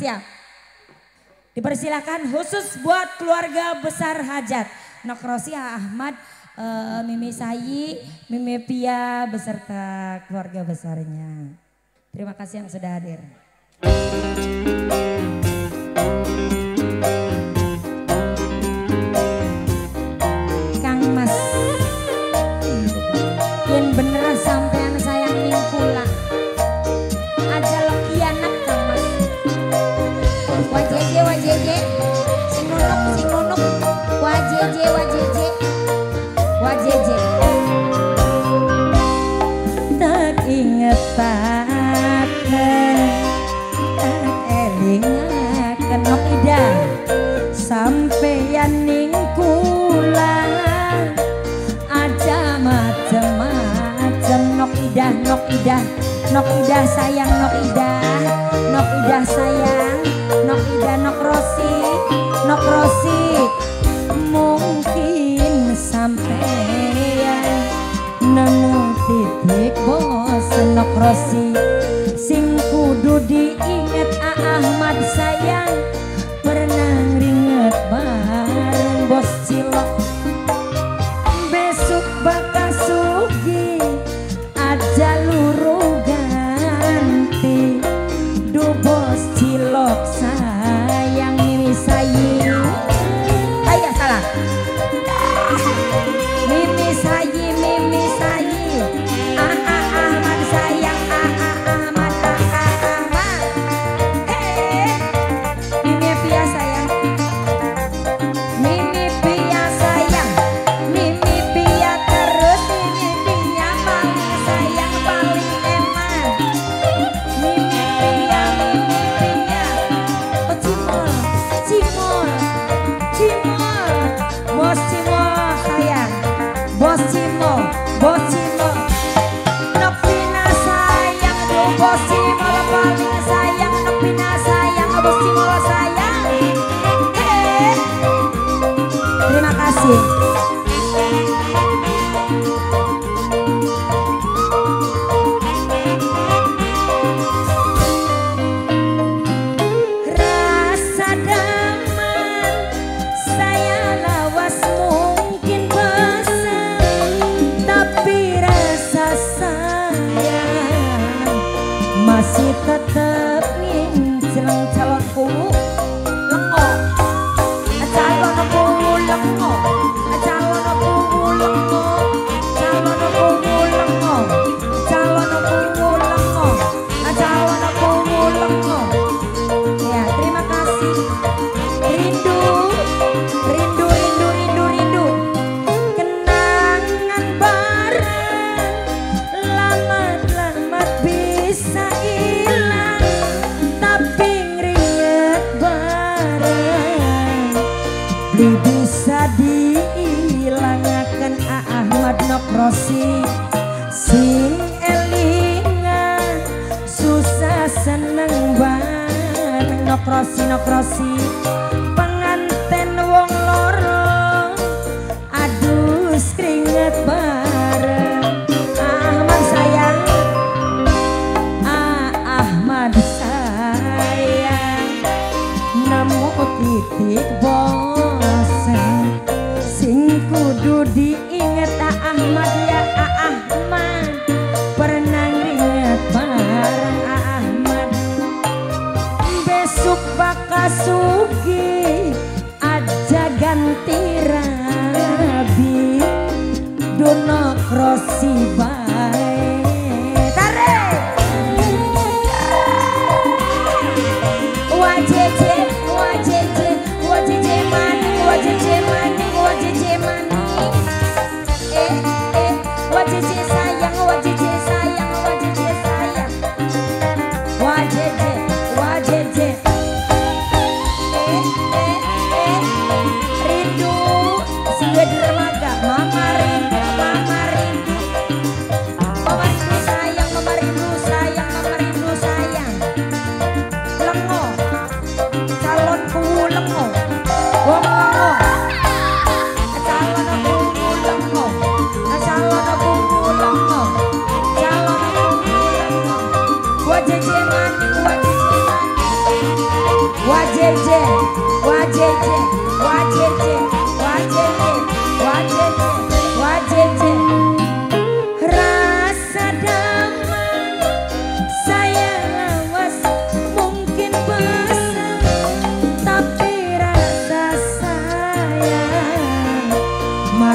Siap. Dipersilahkan khusus buat keluarga besar hajat. Nokrosia Ahmad, uh, Mimi Sayi, Mimi Pia beserta keluarga besarnya. Terima kasih yang sudah hadir. Idah sayang Nok Idah Nok Idah sayang Nok Idah Nok Rosi. Nok Rosi. Mungkin sampai nemu titik bos Nok Rosi. Thank you. Terima kasih. Procina, na Procina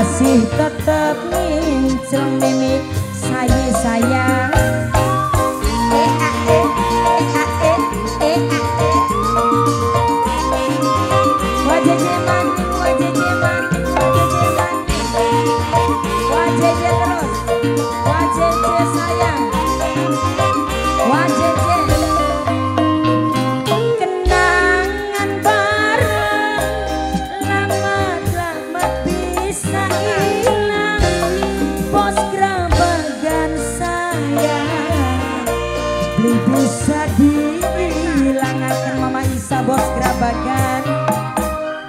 masih tetap nginceng mimi saya sayang dihilangkan mama Isa bos gerabagan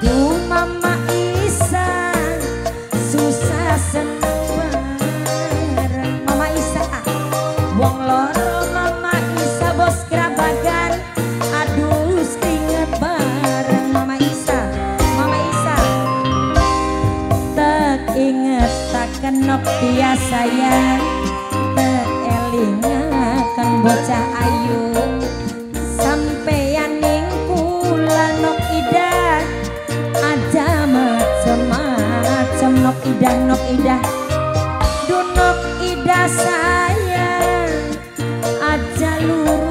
Duh mama Isa susah seneng bareng. Mama Isa Wong loro mama Isa bos gerabagan aduh keringet bareng mama Isa mama Isa. Tak inget tak kenok dia sayang tak elingakan bocah ayu nok ida nok ida dunok ida sayang aja luru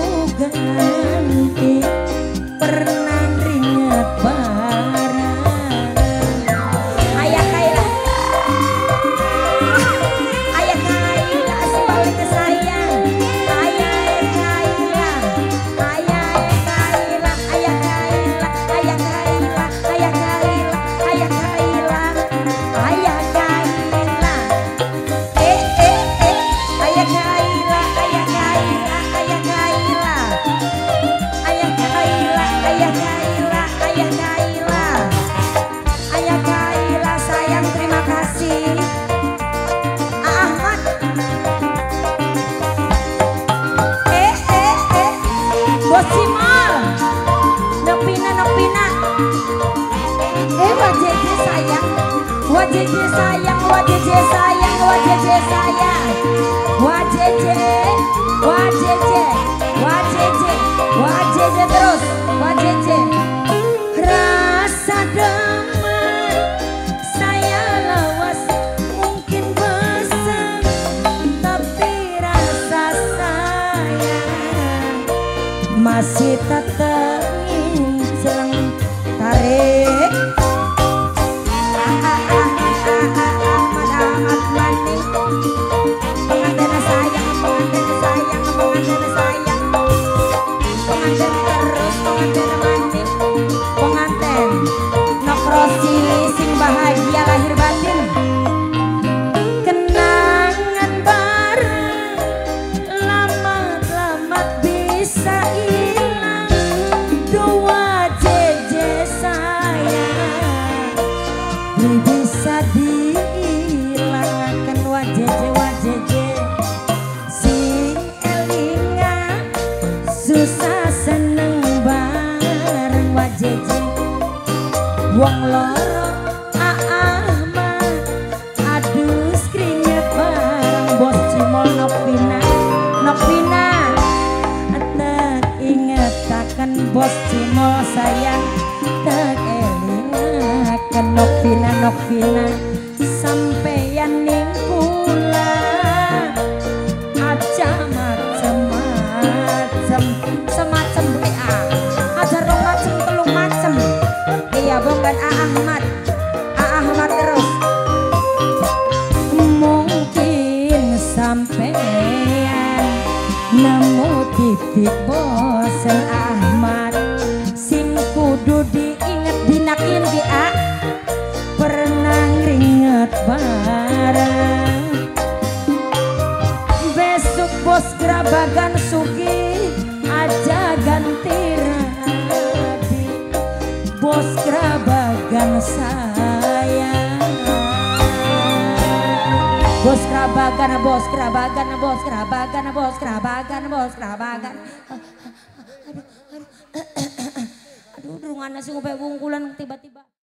Wajeje sayang Wajeje sayang Wajeje sayang Wajeje I bos cimol sayang tak elingakan nopina nopina sampeyan ning kula aja macem-macem semacem WA aja rong macem telung macem. Iya bukan A Ahmad. A Ahmad terus. Mungkin sampean nemu titik bosen Ahmad bareng besok bos gerabagan sugi aja ganti rabi. Bos gerabagan saya bos kerabagan bos kerabagan bos kerabagan bos kerabagan bos kerabagan aduh durungan nasi ngope wungkulan tiba-tiba.